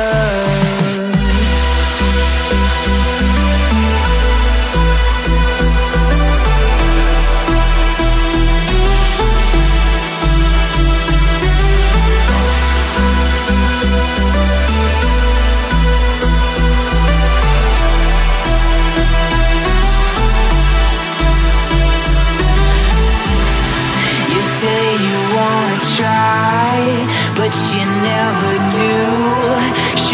love.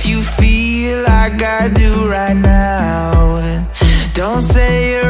if you feel like I do right now, don't say you're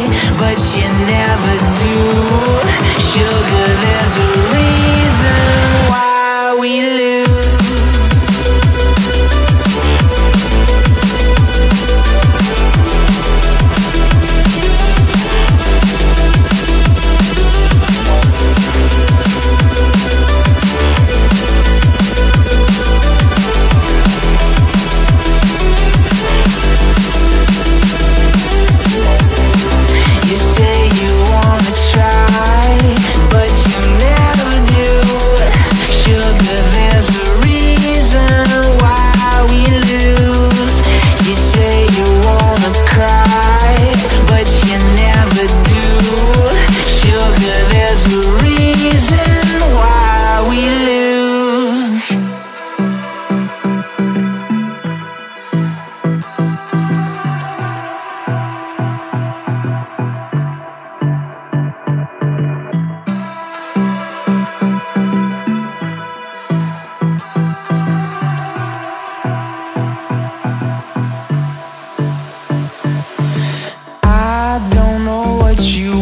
you